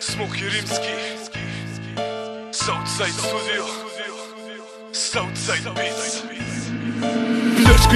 Smoky Rimski. Southside Studio. Southside Beats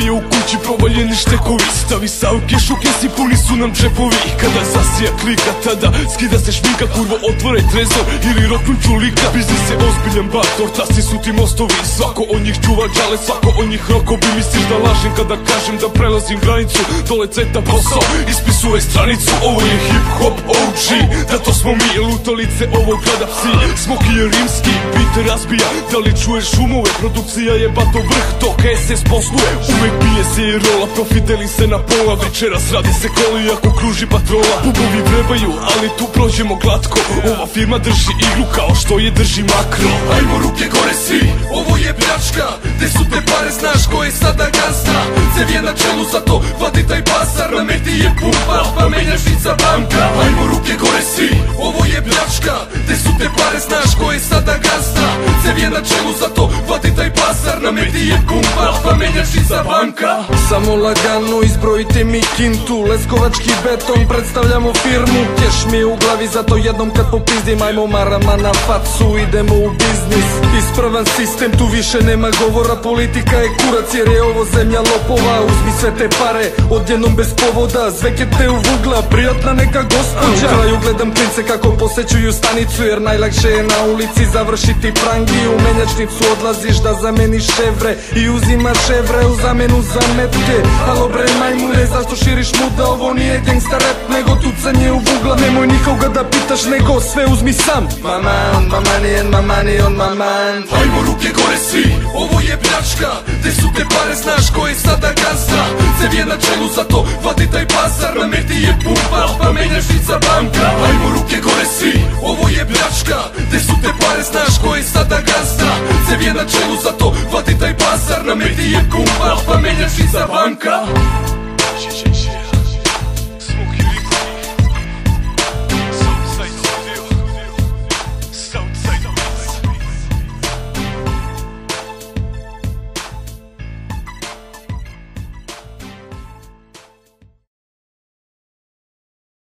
je u kući, provaljeni štekovi Stavi savke, šuke puni su nam džepovi. Kada zasija klika, tada skida se šminka Kurvo otvore trezor. Ili roknu čulika Biznis je ozbiljan bar, tortasi su ti mostovi. Svako od njih čuva džale, svako od njih rokobi Misliš da lažem kada kažem da prelazim granicu? Dole ceta posao, ispisuje stranicu. Ovo je hip hop OG, da to smo mi Lutalice ovog grada. Psi Smoky je rimski, beat razbija. Da li čuješ šumove, produkcija je bato vrh Dok SS posluje, uvek bije se i rola Profiteli se na pola, večeras radi se koli Ako kruži patrola, bubovi vrebaju Ali tu prođemo glatko. Ova firma drži igru kao što je drži makro. Ajmo ruke gore svi, ovo je pljačka. Gde su te pare, znaš ko je sada gazda? Cev je na čelu, zato vadi taj pasar Na meti je pumpa, pa menjačnica banka. Ajmo ruke gore svi, ovo je pljačka. Gde su te pare, znaš ko je sada gazda? Cev je na čelu, zato vadi taj pasar Na meti je pumpa, pa menjačnica banka Samo lagano izbrojite mi kintu. Leskovački beton, predstavljamo firmu. Keš mi je u glavi, zato jednom kad popizdim Ajmo marama na facu, idemo u biznis Ispravan sistem, tu više nema govora. Politika je kurac jer je ovo zemlja lopova. Uzmi sve te pare, odjednom bez povoda. Zvekete u vugla, prijatna neka gospođa. U kraju gledam prince kako posećuju stanicu Jer najlakše je na ulici završiti prangi U menjačnicu odlaziš da zameniš ševre. I uzimaš ševre u zamenu za metke Halo bre majmune, zašto širiš muda? Ovo nije gangsta rap, nego tucanje u vugla. Nemoj nikoga da pitaš, nego sve uzmi sam. My man, my money and my money on my mind Ajmo ruke gore svi, ovo je pljačka. Gde su te pare, znaš ko je sada gazda. Cev je na čelu, zato vadi taj pasar Na meti je pumpa, pa menjačnica banka. Ajmo ruke gore svi, na čelu, zato vadi taj pasar Na meti je pumpa, pa menjačnica banka